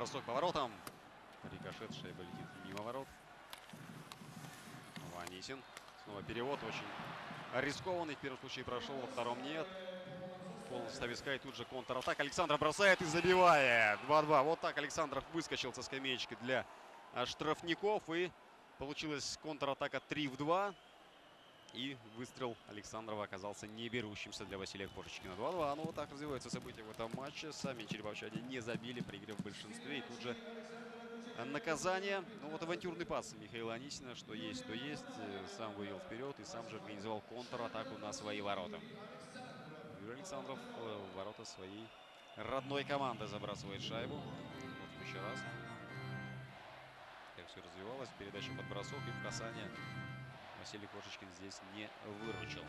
бросок поворотом. Рикошет, шайба летит мимо ворот. Ванисин. Снова перевод. Очень рискованный. В первом случае прошел, во втором нет. Полностью составе СКА и тут же контратака. Александр бросает и забивает. 2-2. Вот так Александров выскочил со скамеечки для штрафников. И получилась контратака 3 в 2. И выстрел Александрова оказался не берущимся для Василия Кошечкина. 2-2. Ну вот так развиваются события в этом матче. Сами череповчане не забили при игре в большинстве. И тут же наказание. Ну вот авантюрный пас Михаила Анисина. Что есть, то есть. Сам вывел вперед и сам же организовал контратаку на свои ворота. Юрий Александров э, в ворота своей родной команды забрасывает шайбу. Вот еще раз. Как все развивалось. Передача под бросок и в касание Василий Кошечкин здесь не выручил.